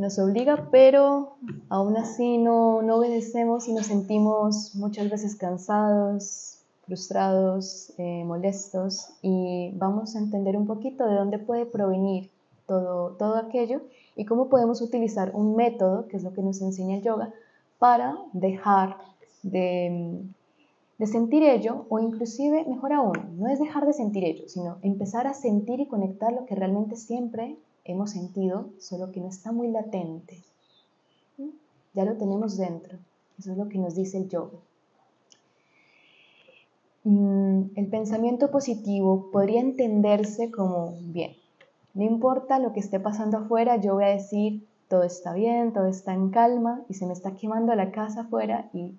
nos obliga, pero aún así no, no obedecemos y nos sentimos muchas veces cansados, frustrados, eh, molestos y vamos a entender un poquito de dónde puede provenir todo, todo aquello y cómo podemos utilizar un método, que es lo que nos enseña el yoga, para dejar de, de sentir ello o inclusive, mejor aún, no es dejar de sentir ello, sino empezar a sentir y conectar lo que realmente siempre hemos sentido, solo que no está muy latente. Ya lo tenemos dentro. Eso es lo que nos dice el yoga. Mm, el pensamiento positivo podría entenderse como, bien, no importa lo que esté pasando afuera, yo voy a decir, todo está bien, todo está en calma y se me está quemando la casa afuera y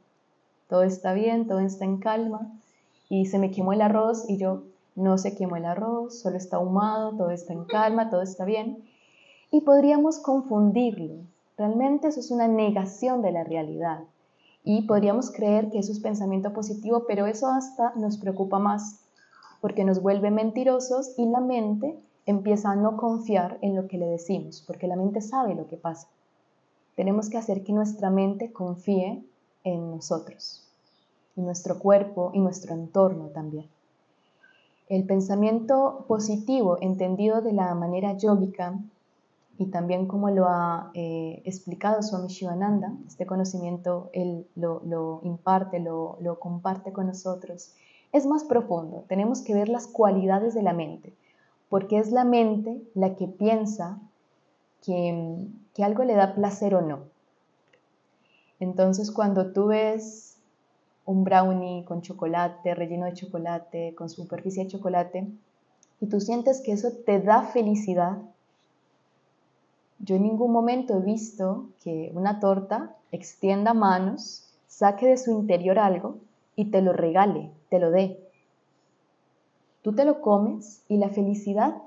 todo está bien, todo está en calma y se me quemó el arroz y yo no se quemó el arroz, solo está ahumado, todo está en calma, todo está bien. Y podríamos confundirlo. Realmente eso es una negación de la realidad y podríamos creer que eso es pensamiento positivo, pero eso hasta nos preocupa más porque nos vuelve mentirosos y la mente empieza a no confiar en lo que le decimos, porque la mente sabe lo que pasa. Tenemos que hacer que nuestra mente confíe en nosotros, en nuestro cuerpo y nuestro entorno también. El pensamiento positivo, entendido de la manera yógica, y también como lo ha eh, explicado Swami Shivananda, este conocimiento él lo, imparte, lo, comparte con nosotros, es más profundo. Tenemos que ver las cualidades de la mente, porque es la mente la que piensa que, que algo le da placer o no. Entonces cuando tú ves un brownie con chocolate, relleno de chocolate, con superficie de chocolate, y tú sientes que eso te da felicidad, yo en ningún momento he visto que una torta extienda manos, saque de su interior algo y te lo regale, te lo dé. Tú te lo comes y la felicidad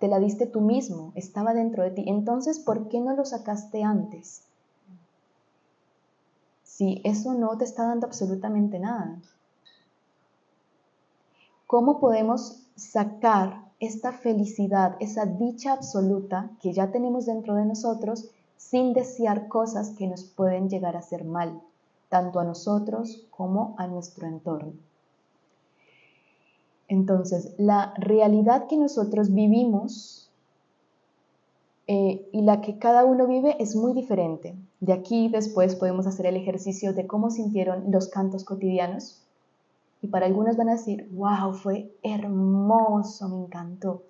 te la diste tú mismo, estaba dentro de ti. Entonces, ¿por qué no lo sacaste antes? Si eso no te está dando absolutamente nada. ¿Cómo podemos sacar esta felicidad, esa dicha absoluta que ya tenemos dentro de nosotros sin desear cosas que nos pueden llegar a hacer mal, tanto a nosotros como a nuestro entorno. Entonces, la realidad que nosotros vivimos eh, y la que cada uno vive es muy diferente. De aquí después podemos hacer el ejercicio de cómo sintieron los cantos cotidianos y para algunos van a decir, wow, fue hermoso, me encantó.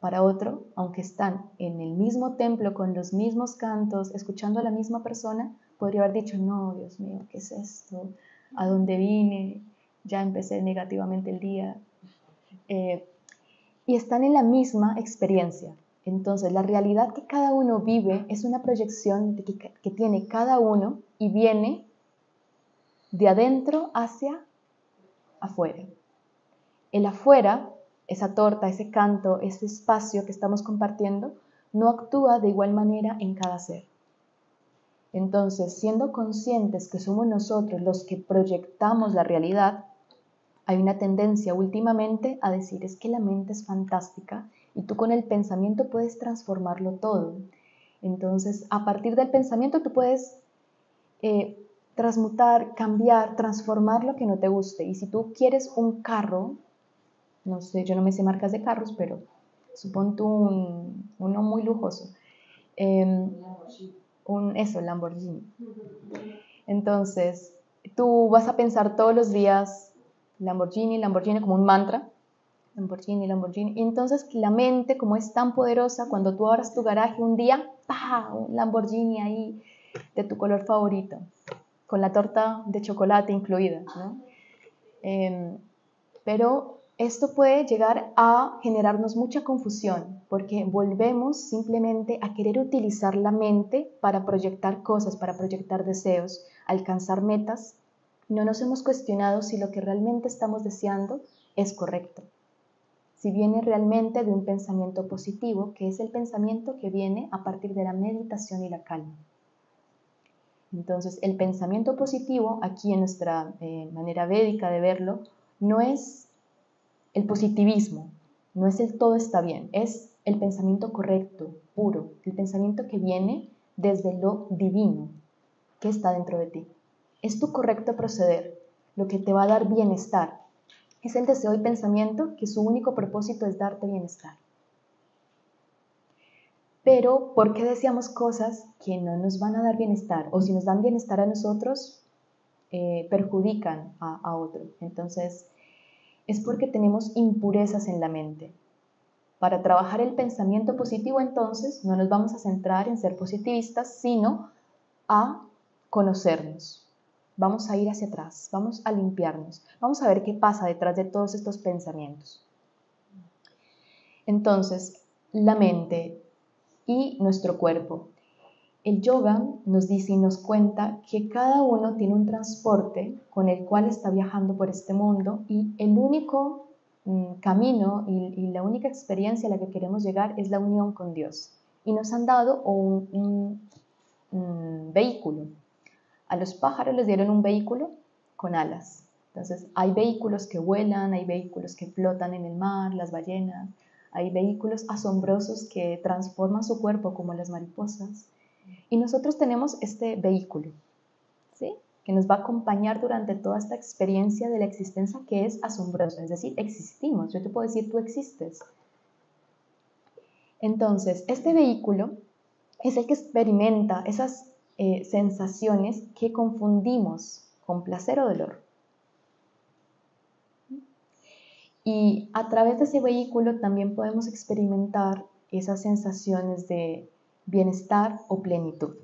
Para otro, aunque están en el mismo templo con los mismos cantos, escuchando a la misma persona, podría haber dicho, no, Dios mío, ¿qué es esto? ¿A dónde vine? Ya empecé negativamente el día. Eh, y están en la misma experiencia. Entonces, la realidad que cada uno vive es una proyección que, que tiene cada uno y viene de adentro hacia afuera. El afuera, esa torta, ese canto, ese espacio que estamos compartiendo, no actúa de igual manera en cada ser. Entonces, siendo conscientes que somos nosotros los que proyectamos la realidad, hay una tendencia últimamente a decir es que la mente es fantástica y tú con el pensamiento puedes transformarlo todo. Entonces, a partir del pensamiento tú puedes eh, transmutar, cambiar, transformar lo que no te guste. Y si tú quieres un carro, no sé, yo no me sé marcas de carros, pero supón tú un, uno muy lujoso. Em, un, eso, Lamborghini. Entonces, tú vas a pensar todos los días Lamborghini, Lamborghini como un mantra. Lamborghini, Lamborghini. Y entonces la mente, como es tan poderosa, cuando tú abras tu garaje un día, ¡pah! Un Lamborghini ahí de tu color favorito con la torta de chocolate incluida. Em, pero esto puede llegar a generarnos mucha confusión porque volvemos simplemente a querer utilizar la mente para proyectar cosas, para proyectar deseos, alcanzar metas. No nos hemos cuestionado si lo que realmente estamos deseando es correcto. Si viene realmente de un pensamiento positivo, que es el pensamiento que viene a partir de la meditación y la calma. Entonces, el pensamiento positivo, aquí en nuestra eh, manera védica de verlo, no es el positivismo, no es el todo está bien, es el pensamiento correcto, puro, el pensamiento que viene desde lo divino que está dentro de ti. Es tu correcto proceder, lo que te va a dar bienestar. Es el deseo y pensamiento que su único propósito es darte bienestar. Pero, ¿por qué deseamos cosas que no nos van a dar bienestar? O si nos dan bienestar a nosotros, eh, perjudican a, a otro. Entonces, es porque tenemos impurezas en la mente. Para trabajar el pensamiento positivo, entonces, no nos vamos a centrar en ser positivistas, sino a conocernos. Vamos a ir hacia atrás, vamos a limpiarnos, vamos a ver qué pasa detrás de todos estos pensamientos. Entonces, la mente y nuestro cuerpo. El yoga nos dice y nos cuenta que cada uno tiene un transporte con el cual está viajando por este mundo y el único mm, camino y, la única experiencia a la que queremos llegar es la unión con Dios. Y nos han dado un, un vehículo. A los pájaros les dieron un vehículo con alas. Entonces hay vehículos que vuelan, hay vehículos que flotan en el mar, las ballenas, hay vehículos asombrosos que transforman su cuerpo como las mariposas. Y nosotros tenemos este vehículo, ¿sí? que nos va a acompañar durante toda esta experiencia de la existencia que es asombrosa. Es decir, existimos. Yo te puedo decir, tú existes. Entonces, este vehículo es el que experimenta esas eh, sensaciones que confundimos con placer o dolor. Y a través de ese vehículo también podemos experimentar esas sensaciones de bienestar o plenitud.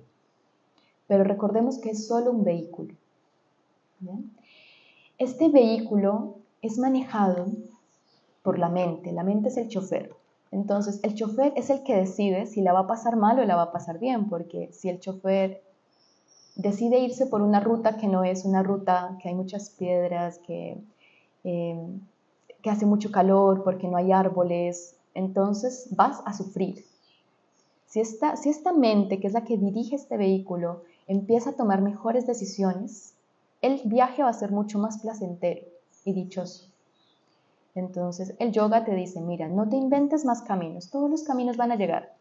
Pero recordemos que es solo un vehículo. Este vehículo es manejado por la mente. La mente es el chofer. Entonces, el chofer es el que decide si la va a pasar mal o la va a pasar bien, porque si el chofer decide irse por una ruta que no es una ruta, que hay muchas piedras, que eh, hace mucho calor, porque no hay árboles, entonces vas a sufrir. Si esta, si esta mente, que es la que dirige este vehículo, empieza a tomar mejores decisiones, el viaje va a ser mucho más placentero y dichoso. Entonces el yoga te dice, mira, no te inventes más caminos, todos los caminos van a llegar.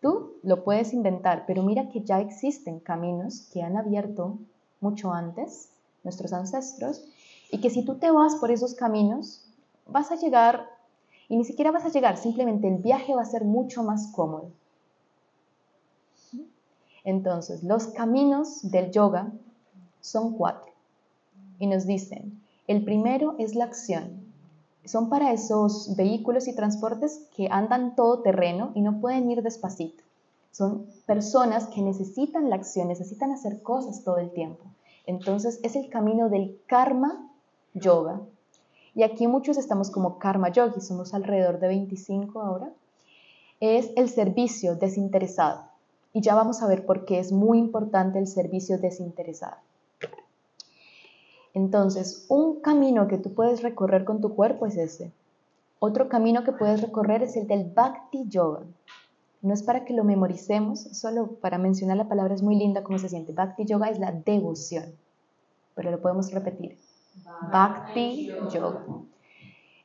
Tú lo puedes inventar, pero mira que ya existen caminos que han abierto mucho antes nuestros ancestros y que si tú te vas por esos caminos, vas a llegar, y ni siquiera vas a llegar, simplemente el viaje va a ser mucho más cómodo. Entonces, los caminos del yoga son cuatro. Y nos dicen, el primero es la acción. Son para esos vehículos y transportes que andan todo terreno y no pueden ir despacito. Son personas que necesitan la acción, necesitan hacer cosas todo el tiempo. Entonces es el camino del karma yoga, y aquí muchos estamos como karma yogi, somos alrededor de 25 ahora, es el servicio desinteresado. Y ya vamos a ver por qué es muy importante el servicio desinteresado. Entonces, un camino que tú puedes recorrer con tu cuerpo es ese. Otro camino que puedes recorrer es el del Bhakti Yoga. No es para que lo memoricemos, solo para mencionar la palabra es muy linda cómo se siente. Bhakti Yoga es la devoción, pero lo podemos repetir. Bhakti Yoga.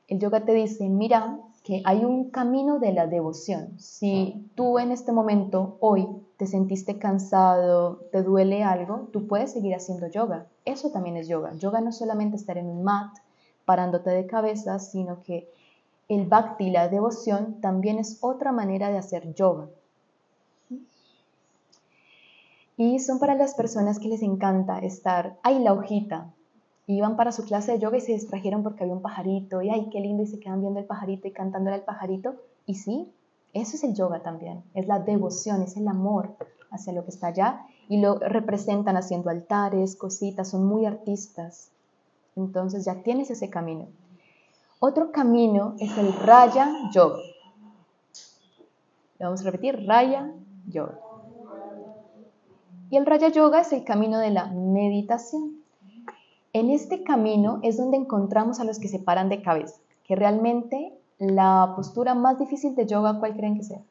El yoga te dice, mira que hay un camino de la devoción. Si tú en este momento, hoy, te sentiste cansado, te duele algo, tú puedes seguir haciendo yoga. Eso también es yoga. Yoga no solamente estar en un mat parándote de cabeza, sino que el bhakti, la devoción, también es otra manera de hacer yoga. Y son para las personas que les encanta estar, hay la hojita, iban para su clase de yoga y se distrajeron porque había un pajarito y ay, qué lindo y se quedan viendo el pajarito y cantándole al pajarito. Y sí, eso es el yoga también, es la devoción, es el amor hacia lo que está allá y lo representan haciendo altares, cositas, son muy artistas. Entonces ya tienes ese camino. Otro camino es el Raya Yoga. vamos a repetir, Raya Yoga. Y el Raya Yoga es el camino de la meditación. En este camino es donde encontramos a los que se paran de cabeza, que realmente la postura más difícil de yoga, ¿cuál creen que sea?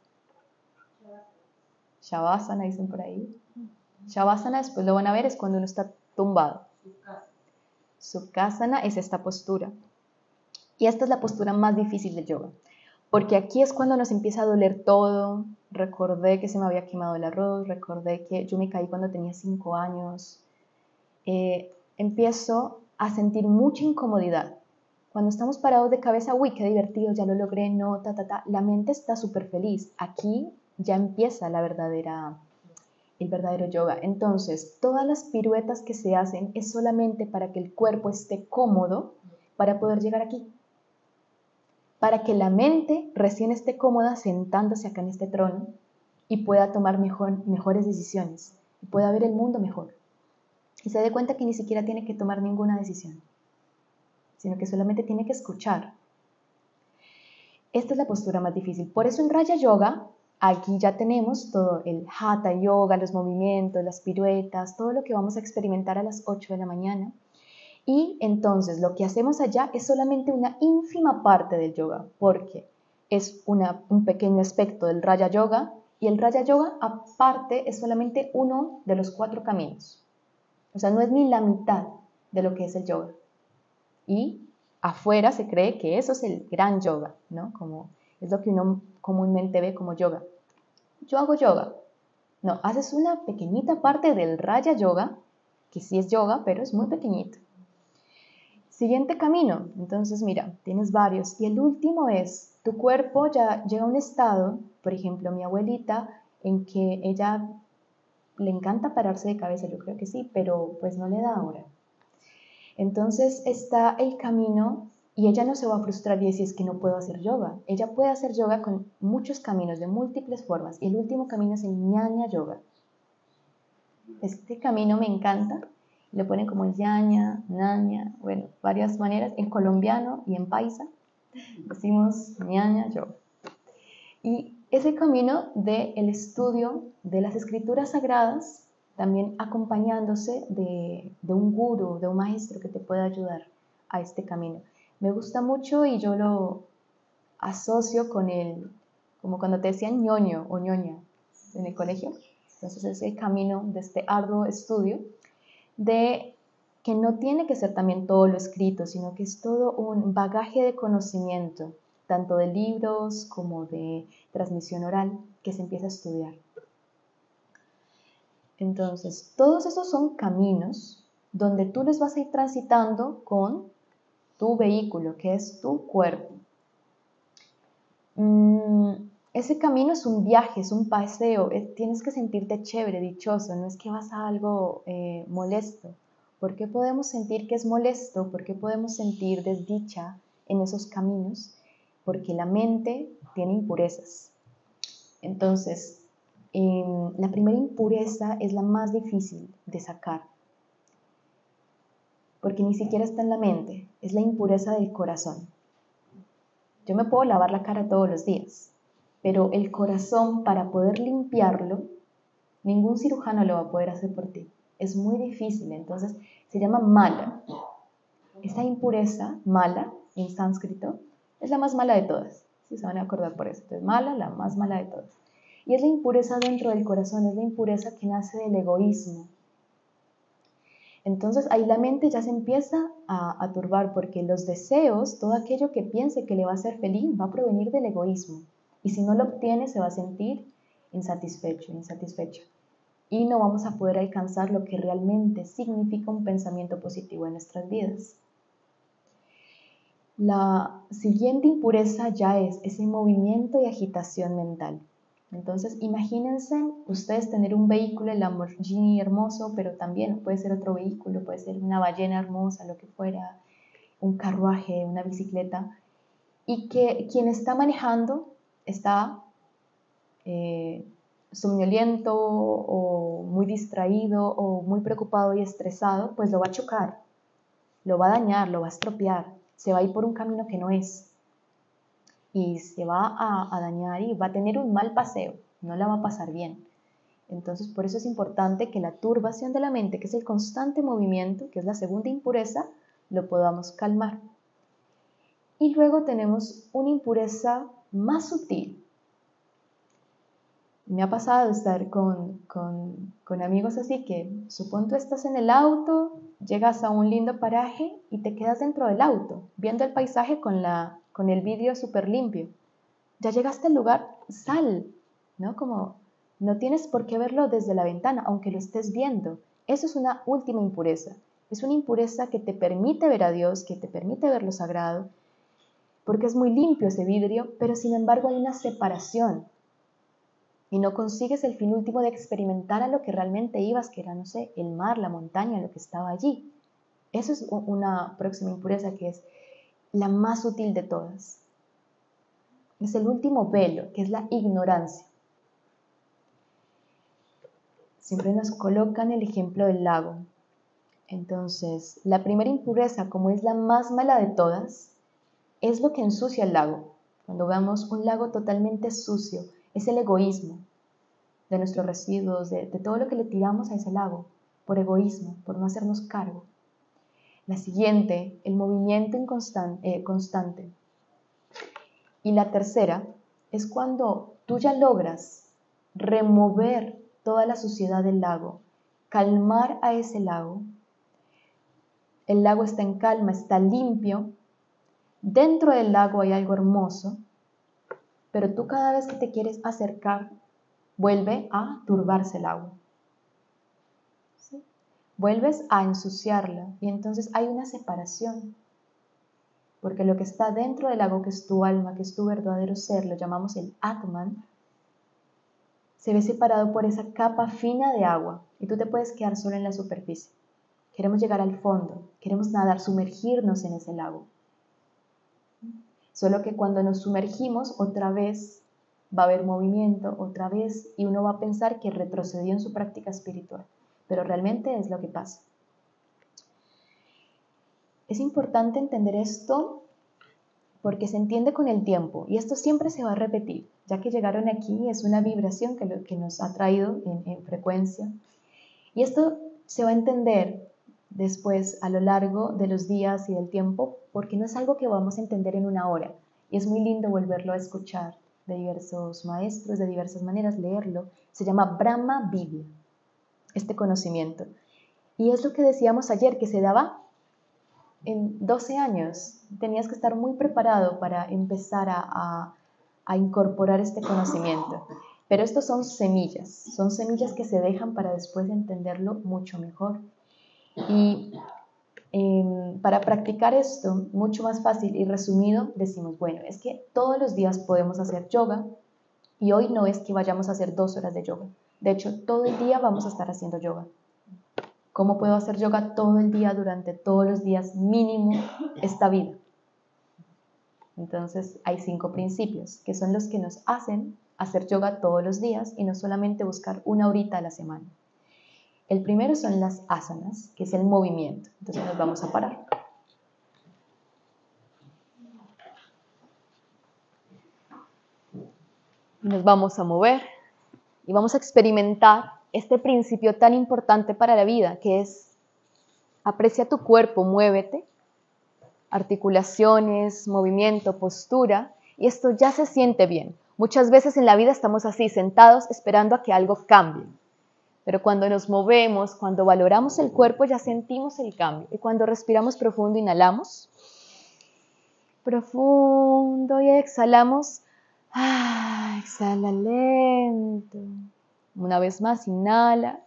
Shavasana, dicen por ahí. Shavasana, después lo van a ver, es cuando uno está tumbado. Sukhasana es esta postura. Y esta es la postura más difícil de yoga, porque aquí es cuando nos empieza a doler todo. Recordé que se me había quemado el arroz, recordé que yo me caí cuando tenía cinco años. Eh, empiezo a sentir mucha incomodidad. Cuando estamos parados de cabeza, uy, qué divertido, ya lo logré, no, ta, ta, ta, la mente está súper feliz. Aquí ya empieza la verdadera, el verdadero yoga. Entonces, todas las piruetas que se hacen es solamente para que el cuerpo esté cómodo para poder llegar aquí. Para que la mente recién esté cómoda sentándose acá en este trono y pueda tomar mejor, mejores decisiones y pueda ver el mundo mejor. Y se dé cuenta que ni siquiera tiene que tomar ninguna decisión, sino que solamente tiene que escuchar. Esta es la postura más difícil. Por eso en Raya Yoga Aquí ya tenemos todo el hatha yoga, los movimientos, las piruetas, todo lo que vamos a experimentar a las 8 de la mañana. Y entonces lo que hacemos allá es solamente una ínfima parte del yoga, porque es un pequeño aspecto del Raya Yoga y el Raya Yoga aparte es solamente uno de los cuatro caminos. O sea, no es ni la mitad de lo que es el yoga. Y afuera se cree que eso es el gran yoga, ¿no? Como es lo que uno comúnmente ve como yoga yo hago yoga. No, haces una pequeñita parte del Raya Yoga, que sí es yoga, pero es muy pequeñito. Siguiente camino, entonces mira, tienes varios. Y el último es, tu cuerpo ya llega a un estado, por ejemplo, mi abuelita, en que ella le encanta pararse de cabeza, yo creo que sí, pero pues no le da ahora. Entonces está el camino y ella no se va a frustrar y decir es que no puedo hacer yoga. Ella puede hacer yoga con muchos caminos, de múltiples formas. Y el último camino es el ñaña yoga. Este camino me encanta. Le ponen como ñaña, ñaña, bueno, varias maneras. En colombiano y en paisa decimos ñaña yoga. Y ese camino del el estudio de las escrituras sagradas, también acompañándose de, de un guru, de un maestro que te pueda ayudar a este camino me gusta mucho y yo lo asocio con el, como cuando te decían ñoño o ñoña en el colegio. Entonces es el camino de este arduo estudio de que no tiene que ser también todo lo escrito, sino que es todo un bagaje de conocimiento, tanto de libros como de transmisión oral, que se empieza a estudiar. Entonces, todos esos son caminos donde tú les vas a ir transitando con tu vehículo, que es tu cuerpo. Mm, ese camino es un viaje, es un paseo, tienes que sentirte chévere, dichoso, no es que vas a algo eh, molesto. ¿Por qué podemos sentir que es molesto? ¿Por qué podemos sentir desdicha en esos caminos? Porque la mente tiene impurezas. Entonces, la primera impureza es la más difícil de sacar porque ni siquiera está en la mente, es la impureza del corazón. Yo me puedo lavar la cara todos los días, pero el corazón para poder limpiarlo, ningún cirujano lo va a poder hacer por ti. Es muy difícil, entonces se llama mala. Esta impureza, mala, en sánscrito, es la más mala de todas. Si se van a acordar por eso. Entonces, mala, la más mala de todas. Y es la impureza dentro del corazón, es la impureza que nace del egoísmo, entonces ahí la mente ya se empieza a, turbar porque los deseos, todo aquello que piense que le va a hacer feliz, va a provenir del egoísmo. Y si no lo obtiene, se va a sentir insatisfecho, insatisfecho. Y no vamos a poder alcanzar lo que realmente significa un pensamiento positivo en nuestras vidas. La siguiente impureza ya es ese movimiento y agitación mental. Entonces, imagínense ustedes tener un vehículo, el Lamborghini hermoso, pero también puede ser otro vehículo, puede ser una ballena hermosa, lo que fuera, un carruaje, una bicicleta, y que quien está manejando está eh, somnoliento o muy distraído o muy preocupado y estresado, pues lo va a chocar, lo va a dañar, lo va a estropear, se va a ir por un camino que no es y se va a, dañar y va a tener un mal paseo, no la va a pasar bien. Entonces, por eso es importante que la turbación de la mente, que es el constante movimiento, que es la segunda impureza, lo podamos calmar. Y luego tenemos una impureza más sutil. Me ha pasado estar con, con, con amigos así que, supón tú estás en el auto, llegas a un lindo paraje y te quedas dentro del auto, viendo el paisaje con la con el vídeo súper limpio. ya llegaste al lugar, sal, ¿no? Como no tienes por qué verlo desde la ventana, aunque lo estés viendo. Eso es una última impureza. Es una impureza que te permite ver a Dios, que te permite ver lo sagrado, porque es muy limpio ese vidrio, pero sin embargo hay una separación. Y no consigues el fin último de experimentar a lo que realmente ibas, que era, no sé, el mar, la montaña, lo que estaba allí. Eso es una próxima impureza que es la más sutil de todas. Es el último velo, que es la ignorancia. Siempre nos colocan el ejemplo del lago. Entonces, la primera impureza, como es la más mala de todas, es lo que ensucia el lago. Cuando veamos un lago totalmente sucio, es el egoísmo de nuestros residuos, de, todo lo que le tiramos a ese lago, por egoísmo, por no hacernos cargo. La siguiente, el movimiento eh, constante. Y la tercera es cuando tú ya logras remover toda la suciedad del lago, calmar a ese lago. El lago está en calma, está limpio. Dentro del lago hay algo hermoso, pero tú cada vez que te quieres acercar, vuelve a turbarse el agua. Vuelves a ensuciarla y entonces hay una separación. Porque lo que está dentro del lago, que es tu alma, que es tu verdadero ser, lo llamamos el Atman, se ve separado por esa capa fina de agua y tú te puedes quedar solo en la superficie. Queremos llegar al fondo, queremos nadar, sumergirnos en ese lago. Solo que cuando nos sumergimos, otra vez va a haber movimiento, otra vez, y uno va a pensar que retrocedió en su práctica espiritual, pero realmente es lo que pasa. Es importante entender esto porque se entiende con el tiempo y esto siempre se va a repetir ya que llegaron aquí, es una vibración que, lo, que nos ha traído en, frecuencia. Y esto se va a entender después a lo largo de los días y del tiempo, porque no es algo que vamos a entender en una hora. Y es muy lindo volverlo a escuchar de diversos maestros, de diversas maneras, leerlo. Se llama Brahma Biblia, este conocimiento. Y es lo que decíamos ayer, que se daba en 12 años. Tenías que estar muy preparado para empezar a a incorporar este conocimiento. Pero estos son semillas, son semillas que se dejan para después entenderlo mucho mejor. Y em, para practicar esto mucho más fácil y resumido, decimos, bueno, es que todos los días podemos hacer yoga y hoy no es que vayamos a hacer dos horas de yoga. De hecho, todo el día vamos a estar haciendo yoga. ¿Cómo puedo hacer yoga todo el día durante todos los días mínimo esta vida? Entonces hay cinco principios que son los que nos hacen hacer yoga todos los días y no solamente buscar una horita a la semana. El primero son las asanas, que es el movimiento. Entonces nos vamos a parar. Nos vamos a mover y vamos a experimentar este principio tan importante para la vida, que es aprecia tu cuerpo, muévete articulaciones, movimiento, postura, y esto ya se siente bien. Muchas veces en la vida estamos así, sentados esperando a que algo cambie. Pero cuando nos movemos, cuando valoramos el cuerpo, ya sentimos el cambio. Y cuando respiramos profundo, inhalamos. Profundo y exhalamos. Ah, exhala lento. Una vez más, inhala.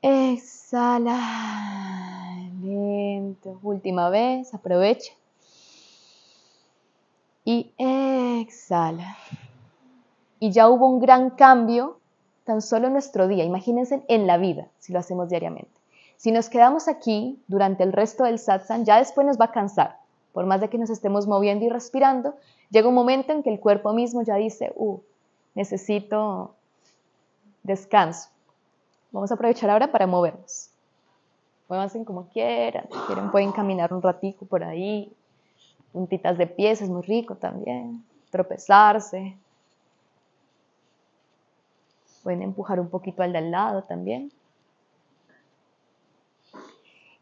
Exhala lento. Última vez, aprovecha. Y exhala. Y ya hubo un gran cambio tan solo en nuestro día. Imagínense en la vida, si lo hacemos diariamente. Si nos quedamos aquí durante el resto del satsang, ya después nos va a cansar. Por más de que nos estemos moviendo y respirando, llega un momento en que el cuerpo mismo ya dice, uh, necesito descanso. Vamos a aprovechar ahora para movernos muévanse como quieran, quieren pueden caminar un ratico por ahí, puntitas de pies es muy rico también, tropezarse, pueden empujar un poquito al de al lado también.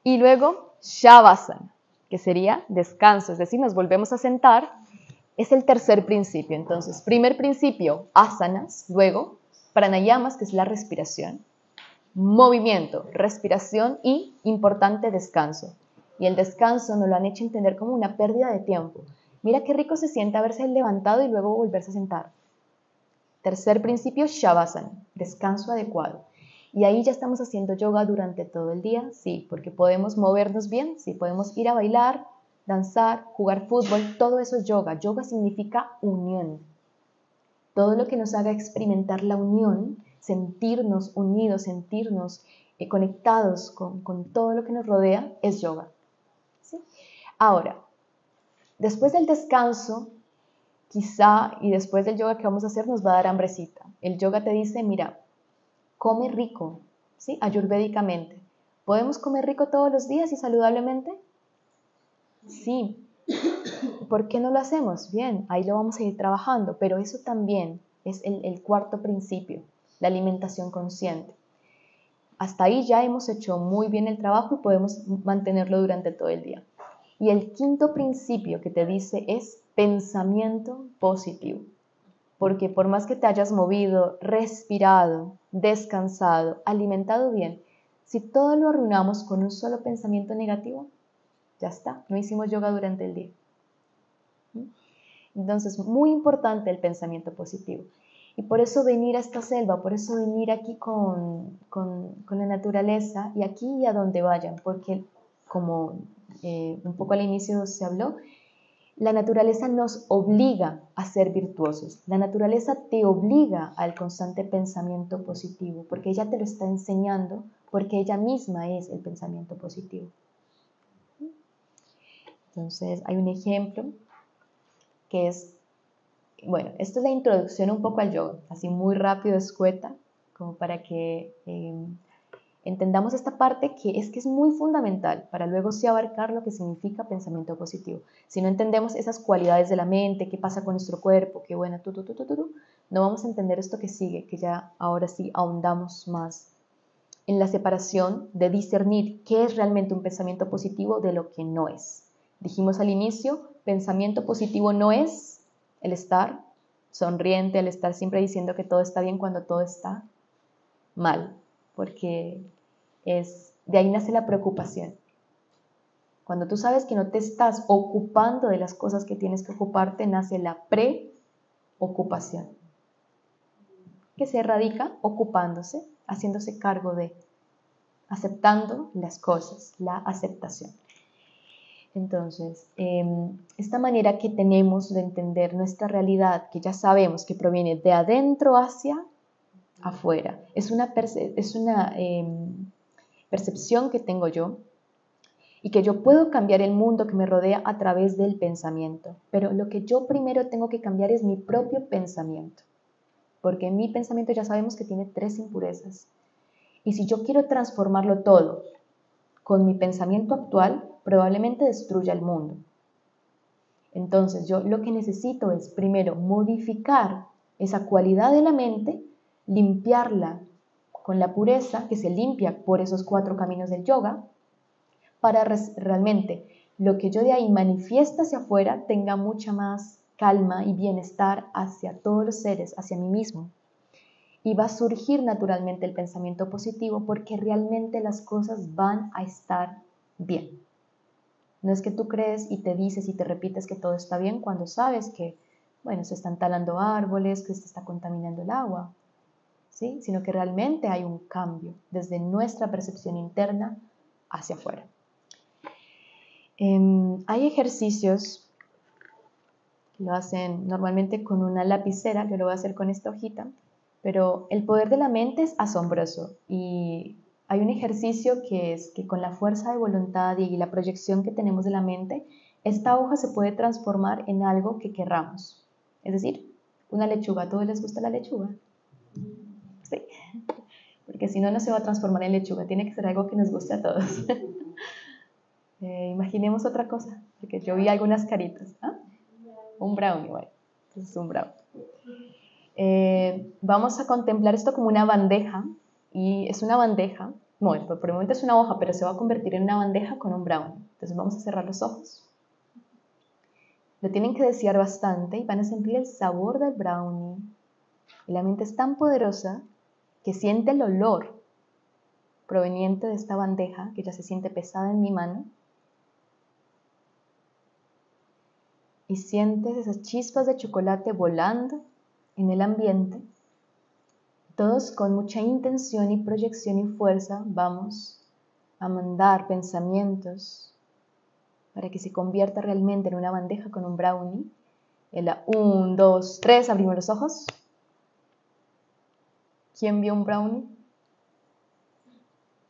Y luego Shavasana, que sería descanso, es decir, nos volvemos a sentar, es el tercer principio. Entonces, primer principio, asanas, luego pranayamas, que es la respiración, movimiento, respiración y importante descanso. Y el descanso nos lo han hecho entender como una pérdida de tiempo. Mira qué rico se siente haberse levantado y luego volverse a sentar. Tercer principio, Shavasana, descanso adecuado. Y ahí ya estamos haciendo yoga durante todo el día, sí, porque podemos movernos bien, sí, podemos ir a bailar, danzar, jugar fútbol, todo eso es yoga. Yoga significa unión. Todo lo que nos haga experimentar la unión, sentirnos unidos, sentirnos eh, conectados con, todo lo que nos rodea, es yoga. Ahora, después del descanso, quizá y después del yoga que vamos a hacer nos va a dar hambrecita. El yoga te dice, mira, come rico, ¿sí? Ayurvédicamente. ¿Podemos comer rico todos los días y saludablemente? Sí. ¿Por qué no lo hacemos? Bien, ahí lo vamos a ir trabajando, pero eso también es el, cuarto principio, la alimentación consciente. Hasta ahí ya hemos hecho muy bien el trabajo y podemos mantenerlo durante todo el día. Y el quinto principio que te dice es pensamiento positivo. Porque por más que te hayas movido, respirado, descansado, alimentado bien, si todo lo arruinamos con un solo pensamiento negativo, ya está, no hicimos yoga durante el día. ¿Mm? Entonces, muy importante el pensamiento positivo. Y por eso venir a esta selva, por eso venir aquí con, la naturaleza y aquí y a donde vayan, porque como eh, un poco al inicio se habló, la naturaleza nos obliga a ser virtuosos. La naturaleza te obliga al constante pensamiento positivo, porque ella te lo está enseñando, porque ella misma es el pensamiento positivo. Entonces, hay un ejemplo que es, bueno, esto es la introducción un poco al yoga, así muy rápido, escueta, como para que em, entendamos esta parte que es que es muy fundamental para luego sí abarcar lo que significa pensamiento positivo. Si no entendemos esas cualidades de la mente, qué pasa con nuestro cuerpo, qué bueno, tú, tú, tú, tú, tú, no vamos a entender esto que sigue, que ya ahora sí ahondamos más en la separación de discernir qué es realmente un pensamiento positivo de lo que no es. Dijimos al inicio, pensamiento positivo no es el estar sonriente, el estar siempre diciendo que todo está bien cuando todo está mal, porque es de ahí nace la preocupación. Cuando tú sabes que no te estás ocupando de las cosas que tienes que ocuparte, nace la preocupación, que se erradica ocupándose, haciéndose cargo de, aceptando las cosas, la aceptación. Entonces, em, esta manera que tenemos de entender nuestra realidad, que ya sabemos que proviene de adentro hacia afuera, es una, es una em, percepción que tengo yo y que yo puedo cambiar el mundo que me rodea a través del pensamiento. Pero lo que yo primero tengo que cambiar es mi propio pensamiento, porque mi pensamiento ya sabemos que tiene tres impurezas. Y si yo quiero transformarlo todo con mi pensamiento actual, probablemente destruya el mundo. Entonces yo lo que necesito es primero modificar esa cualidad de la mente, limpiarla con la pureza que se limpia por esos cuatro caminos del yoga, para realmente lo que yo de ahí manifiesta hacia afuera tenga mucha más calma y bienestar hacia todos los seres, hacia mí mismo. Y va a surgir naturalmente el pensamiento positivo porque realmente las cosas van a estar bien. No es que tú crees y te dices y te repites que todo está bien cuando sabes que, bueno, se están talando árboles, que se está contaminando el agua, ¿sí? Sino que realmente hay un cambio desde nuestra percepción interna hacia afuera. Em, hay ejercicios que lo hacen normalmente con una lapicera, yo lo voy a hacer con esta hojita, pero el poder de la mente es asombroso y hay un ejercicio que es que con la fuerza de voluntad y la proyección que tenemos de la mente, esta hoja se puede transformar en algo que querramos. Es decir, una lechuga. ¿A todos les gusta la lechuga? Sí. Porque si no, no se va a transformar en lechuga. Tiene que ser algo que nos guste a todos. Eh, imaginemos otra cosa. Porque yo vi algunas caritas. ¿ah? Un brownie, bueno. es un brownie. Eh, vamos a contemplar esto como una bandeja y es una bandeja, bueno, por el momento es una hoja, pero se va a convertir en una bandeja con un brownie. Entonces vamos a cerrar los ojos. Lo tienen que desear bastante y van a sentir el sabor del brownie. Y la mente es tan poderosa que siente el olor proveniente de esta bandeja, que ya se siente pesada en mi mano. y sientes esas chispas de chocolate volando en el ambiente, todos con mucha intención y proyección y fuerza vamos a mandar pensamientos para que se convierta realmente en una bandeja con un brownie. En la 1, 2, 3, abrimos los ojos. ¿Quién vio un brownie?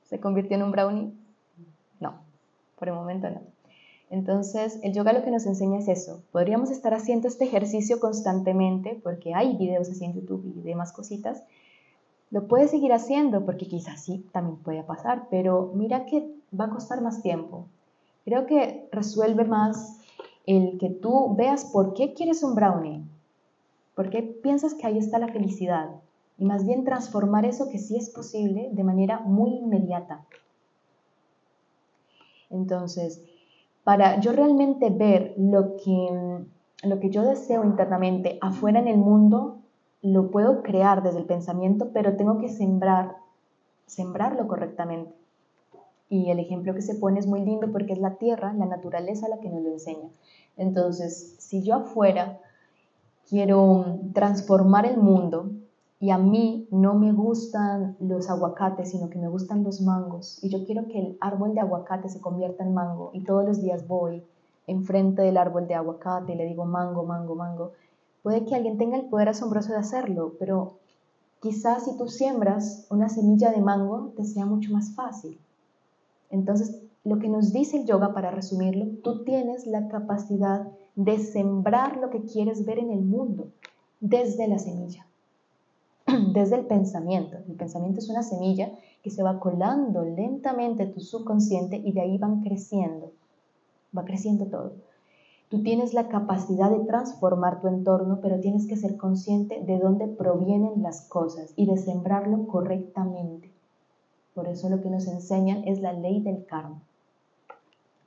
¿Se convirtió en un brownie? No, por el momento no. Entonces, el yoga lo que nos enseña es eso. Podríamos estar haciendo este ejercicio constantemente porque hay videos así en YouTube y demás cositas. Lo puedes seguir haciendo porque quizás sí también puede pasar, pero mira que va a costar más tiempo. Creo que resuelve más el que tú veas por qué quieres un brownie, por qué piensas que ahí está la felicidad y más bien transformar eso que sí es posible de manera muy inmediata. Entonces, para yo realmente ver lo que, lo que yo deseo internamente afuera en el mundo, lo puedo crear desde el pensamiento, pero tengo que sembrar, sembrarlo correctamente. Y el ejemplo que se pone es muy lindo porque es la tierra, la naturaleza la que nos lo enseña. Entonces, si yo afuera quiero transformar el mundo, y a mí no me gustan los aguacates, sino que me gustan los mangos. Y yo quiero que el árbol de aguacate se convierta en mango. Y todos los días voy enfrente del árbol de aguacate y le digo mango, mango, mango. Puede que alguien tenga el poder asombroso de hacerlo, pero quizás si tú siembras una semilla de mango, te sea mucho más fácil. Entonces, lo que nos dice el yoga, para resumirlo, tú tienes la capacidad de sembrar lo que quieres ver en el mundo desde la semilla. desde el pensamiento. El pensamiento es una semilla que se va colando lentamente tu subconsciente y de ahí van creciendo. Va creciendo todo. Tú tienes la capacidad de transformar tu entorno, pero tienes que ser consciente de dónde provienen las cosas y de sembrarlo correctamente. Por eso lo que nos enseñan es la ley del karma.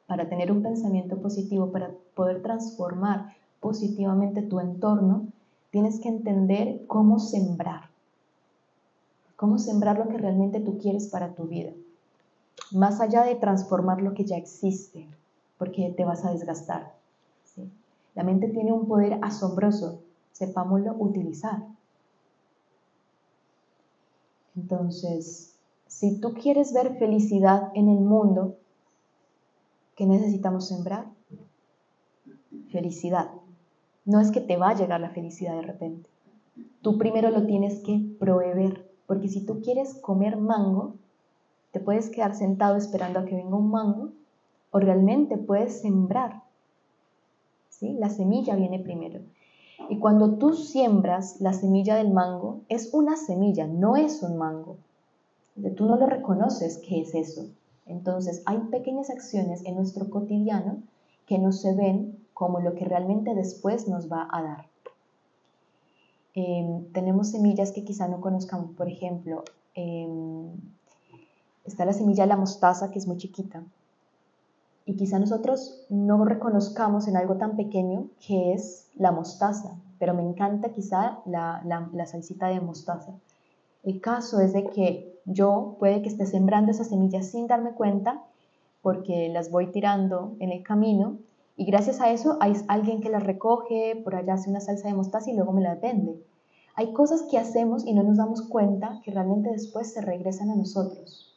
Para tener un pensamiento positivo, para poder transformar positivamente tu entorno, tienes que entender cómo sembrar cómo sembrar lo que realmente tú quieres para tu vida, más allá de transformar lo que ya existe, porque te vas a desgastar. La mente tiene un poder asombroso, sepámoslo utilizar. Entonces, si tú quieres ver felicidad en el mundo, ¿qué necesitamos sembrar? Felicidad. No es que te va a llegar la felicidad de repente. Tú primero lo tienes que proveer. Porque si tú quieres comer mango, te puedes quedar sentado esperando a que venga un mango o realmente puedes sembrar. ¿sí? La semilla viene primero. Y cuando tú siembras la semilla del mango, es una semilla, no es un mango. Tú no lo reconoces qué es eso. Entonces hay pequeñas acciones en nuestro cotidiano que no se ven como lo que realmente después nos va a dar. Em, tenemos semillas que quizá no conozcamos, por ejemplo, em, está la semilla de la mostaza que es muy chiquita y quizá nosotros no reconozcamos en algo tan pequeño que es la mostaza, pero me encanta quizá la, la salsita de mostaza. El caso es de que yo puede que esté sembrando esas semillas sin darme cuenta porque las voy tirando en el camino y gracias a eso hay alguien que las recoge, por allá hace una salsa de mostaza y luego me la vende. Hay cosas que hacemos y no nos damos cuenta que realmente después se regresan a nosotros.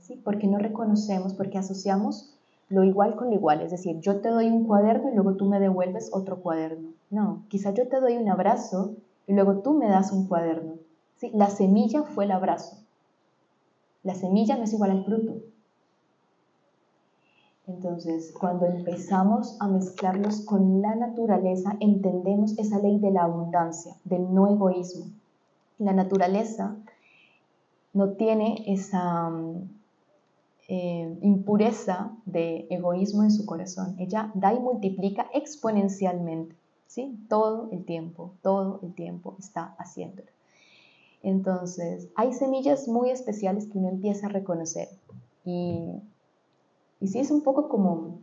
¿sí? Porque no reconocemos, porque asociamos lo igual con lo igual. Es decir, yo te doy un cuaderno y luego tú me devuelves otro cuaderno. No, quizá yo te doy un abrazo y luego tú me das un cuaderno. ¿sí? La semilla fue el abrazo. La semilla no es igual al fruto. Entonces, cuando empezamos a mezclarlos con la naturaleza, entendemos esa ley de la abundancia, del no egoísmo. La naturaleza no tiene esa eh, impureza de egoísmo en su corazón. Ella da y multiplica exponencialmente, ¿sí? Todo el tiempo, todo el tiempo está haciéndolo. Entonces, hay semillas muy especiales que uno empieza a reconocer y y sí es un poco como,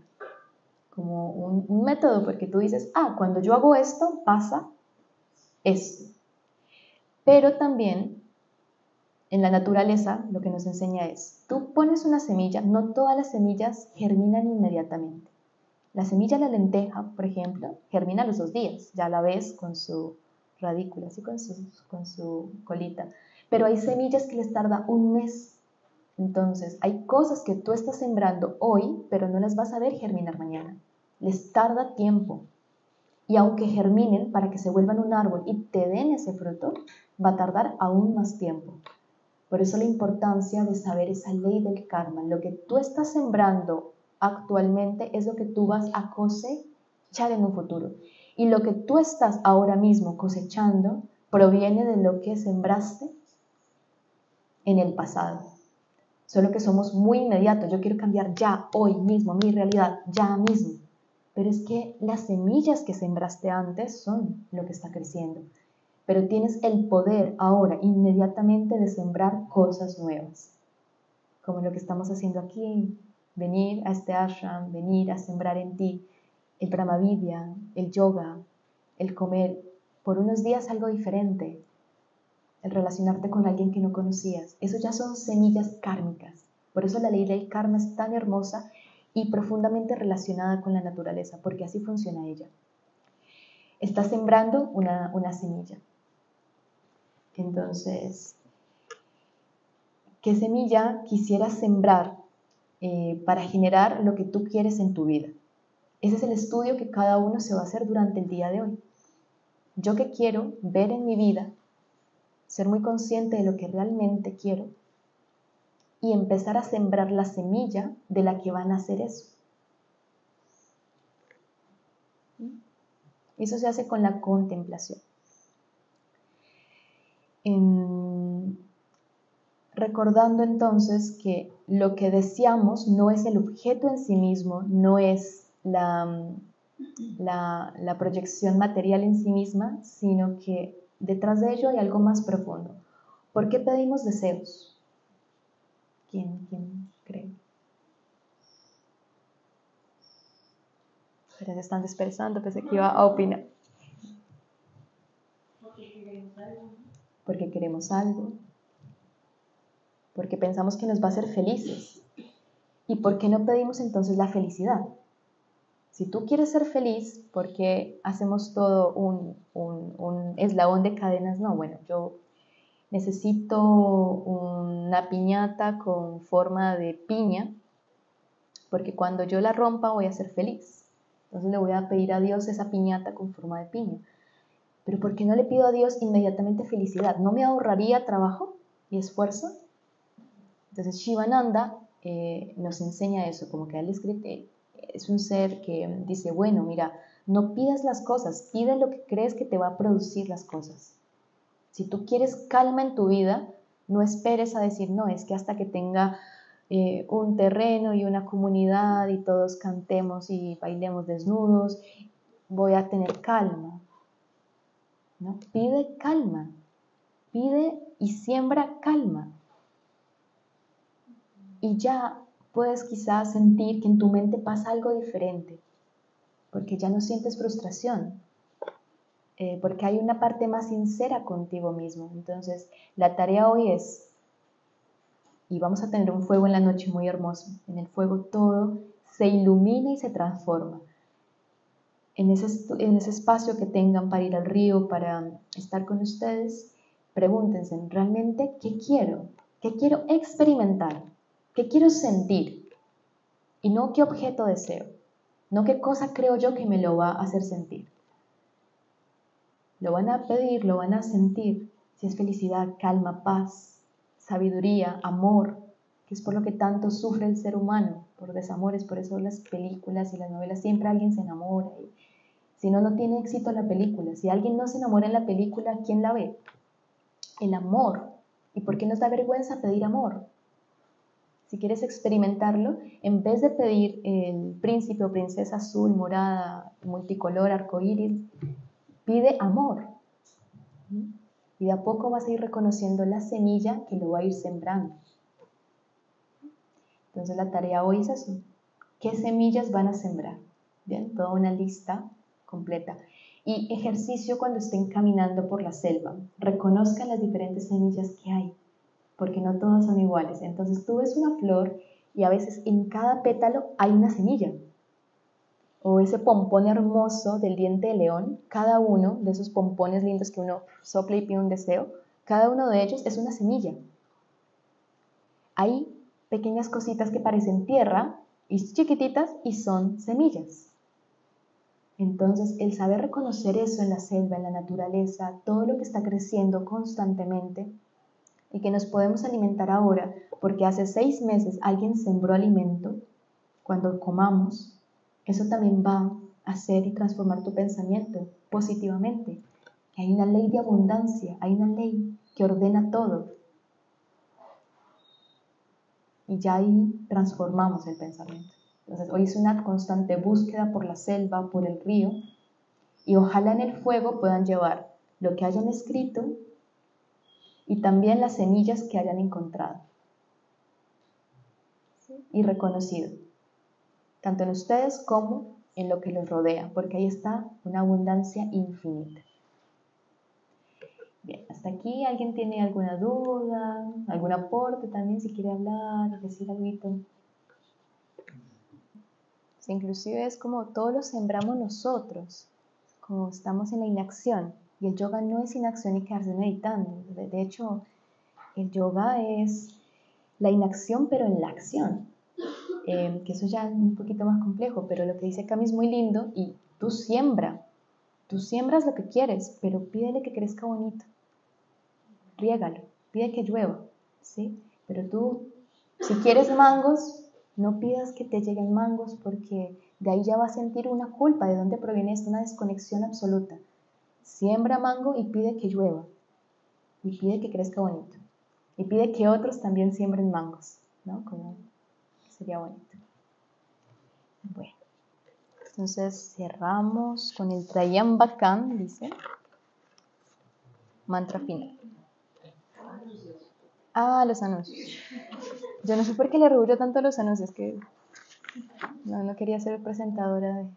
como un, método, porque tú dices, ah, cuando yo hago esto, pasa esto. Pero también en la naturaleza lo que nos enseña es, tú pones una semilla, no todas las semillas germinan inmediatamente. La semilla de la lenteja, por ejemplo, germina a los dos días, ya la ves con su radícula, así con su, con su colita. Pero hay semillas que les tarda un mes. Entonces, hay cosas que tú estás sembrando hoy, pero no las vas a ver germinar mañana. Les tarda tiempo. Y aunque germinen para que se vuelvan un árbol y te den ese fruto, va a tardar aún más tiempo. Por eso la importancia de saber esa ley del karma. Lo que tú estás sembrando actualmente es lo que tú vas a cosechar en un futuro. Y lo que tú estás ahora mismo cosechando proviene de lo que sembraste en el pasado. Solo que somos muy inmediatos. Yo quiero cambiar ya, hoy mismo, mi realidad, ya mismo. Pero es que las semillas que sembraste antes son lo que está creciendo. Pero tienes el poder ahora, inmediatamente, de sembrar cosas nuevas, como lo que estamos haciendo aquí, venir a este ashram, venir a sembrar en ti el brahmavidya, el yoga, el comer. Por unos días algo diferente, el relacionarte con alguien que no conocías. Eso ya son semillas kármicas. Por eso la ley del karma es tan hermosa y profundamente relacionada con la naturaleza, porque así funciona ella. Estás sembrando una, una semilla. Entonces, ¿qué semilla quisieras sembrar eh, para generar lo que tú quieres en tu vida? Ese es el estudio que cada uno se va a hacer durante el día de hoy. Yo que quiero ver en mi vida, ser muy consciente de lo que realmente quiero y empezar a sembrar la semilla de la que van a hacer eso. Eso se hace con la contemplación recordando entonces que lo que deseamos no es el objeto en sí mismo, no es la, la, la, proyección material en sí misma, sino que detrás de ello hay algo más profundo. ¿Por qué pedimos deseos? ¿Quién, quién cree? Pero se están dispersando, pensé que iba a opinar. porque queremos algo, porque pensamos que nos va a hacer felices. ¿Y por qué no pedimos entonces la felicidad? Si tú quieres ser feliz, ¿por qué hacemos todo un, un eslabón de cadenas? No, bueno, yo necesito una piñata con forma de piña, porque cuando yo la rompa voy a ser feliz. Entonces le voy a pedir a Dios esa piñata con forma de piña. Pero ¿por qué no le pido a Dios inmediatamente felicidad? ¿No me ahorraría trabajo y esfuerzo? Entonces Shivananda eh, nos enseña eso, como que él es un ser que dice, bueno, mira, no pidas las cosas, pide lo que crees que te va a producir las cosas. Si tú quieres calma en tu vida, no esperes a decir, no, es que hasta que tenga eh, un terreno y una comunidad y todos cantemos y bailemos desnudos, voy a tener calma. ¿no? Pide calma, pide y siembra calma. Y ya puedes quizás sentir que en tu mente pasa algo diferente, porque ya no sientes frustración, eh, porque hay una parte más sincera contigo mismo. Entonces, la tarea hoy es, y vamos a tener un fuego en la noche muy hermoso, en el fuego todo se ilumina y se transforma. En ese, en ese espacio que tengan para ir al río, para estar con ustedes, pregúntense realmente qué quiero, qué quiero experimentar, qué quiero sentir y no qué objeto deseo, no qué cosa creo yo que me lo va a hacer sentir. Lo van a pedir, lo van a sentir, si es felicidad, calma, paz, sabiduría, amor, que es por lo que tanto sufre el ser humano, por desamores, por eso las películas y las novelas siempre alguien se enamora y si no, no tiene éxito la película. Si alguien no se enamora en la película, ¿quién la ve? El amor. ¿Y por qué nos da vergüenza pedir amor? Si quieres experimentarlo, en vez de pedir el príncipe o princesa azul, morada, multicolor, arcoíris, pide amor. Y de a poco vas a ir reconociendo la semilla que lo va a ir sembrando. Entonces la tarea hoy es eso. ¿Qué semillas van a sembrar? Bien, toda una lista completa. Y ejercicio cuando estén caminando por la selva. Reconozcan las diferentes semillas que hay, porque no todas son iguales. Entonces tú ves una flor y a veces en cada pétalo hay una semilla. o ese pompón hermoso del diente de león, cada uno de esos pompones lindos que uno sopla y pide un deseo, cada uno de ellos es una semilla. Hay pequeñas cositas que parecen tierra y chiquititas y son semillas. Entonces, el saber reconocer eso en la selva, en la naturaleza, todo lo que está creciendo constantemente y que nos podemos alimentar ahora, porque hace seis meses alguien sembró alimento, cuando comamos, eso también va a hacer y transformar tu pensamiento positivamente. Hay una ley de abundancia, hay una ley que ordena todo. Y ya ahí transformamos el pensamiento. Entonces, hoy es una constante búsqueda por la selva, por el río, y ojalá en el fuego puedan llevar lo que hayan escrito y también las semillas que hayan encontrado y reconocido tanto en ustedes como en lo que los rodea, porque ahí está una abundancia infinita. Bien, hasta aquí, ¿alguien tiene alguna duda, algún aporte también, si quiere hablar, decir algo? inclusive es como todo lo sembramos nosotros, como estamos en la inacción, y el yoga no es inacción y quedarse meditando, de hecho, el yoga es la inacción pero en la acción. Em, que eso ya es un poquito más complejo, pero lo que dice Cami es muy lindo y tú siembra, tú siembras lo que quieres, pero pídele que crezca bonito, riégalo, pide que llueva, ¿sí? Pero tú, si quieres mangos, no pidas que te lleguen mangos porque de ahí ya vas a sentir una culpa de dónde proviene esto, una desconexión absoluta. Siembra mango y pide que llueva, y pide que crezca bonito, y pide que otros también siembren mangos, ¿no? Como sería bonito. Bueno, entonces cerramos con el Trayambakam, dice. Mantra final. Ah, los anuncios. Yo no sé por qué le rubro tanto los anuncios, que no, no quería ser presentadora de...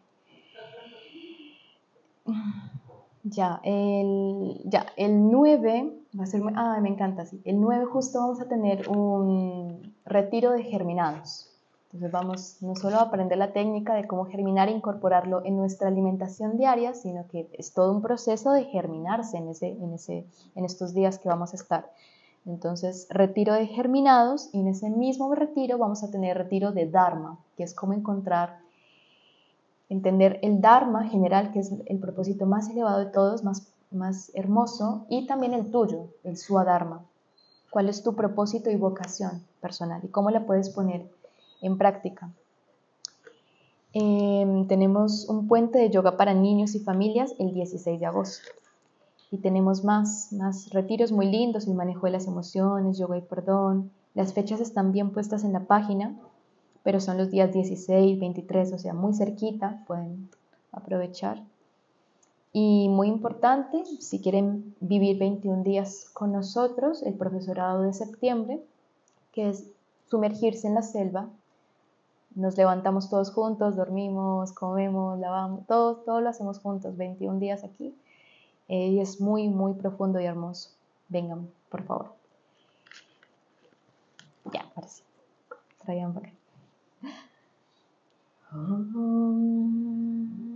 Ya, el, ya, el 9 va a ser... Ah, me encanta, sí. El 9 justo vamos a tener un retiro de germinados. Entonces vamos no solo a aprender la técnica de cómo germinar e incorporarlo en nuestra alimentación diaria, sino que es todo un proceso de germinarse en, ese, en, ese, en estos días que vamos a estar. Entonces, retiro de germinados y en ese mismo retiro vamos a tener retiro de Dharma, que es cómo encontrar, entender el Dharma general, que es el propósito más elevado de todos, más, más hermoso, y también el tuyo, el Swadharma. ¿Cuál es tu propósito y vocación personal y cómo la puedes poner en práctica. Em, tenemos un puente de yoga para niños y familias el 16 de agosto. Y tenemos más, más retiros muy lindos, el manejo de las emociones, yoga y perdón. Las fechas están bien puestas en la página, pero son los días 16, 23, o sea, muy cerquita, pueden aprovechar. Y muy importante, si quieren vivir 21 días con nosotros, el profesorado de septiembre, que es sumergirse en la selva nos levantamos todos juntos, dormimos, comemos, lavamos, todo, todo lo hacemos juntos, 21 días aquí. Eh, y es muy, muy profundo y hermoso. Vengan, por favor. Ya, ahora sí. Traigan para acá. Oh.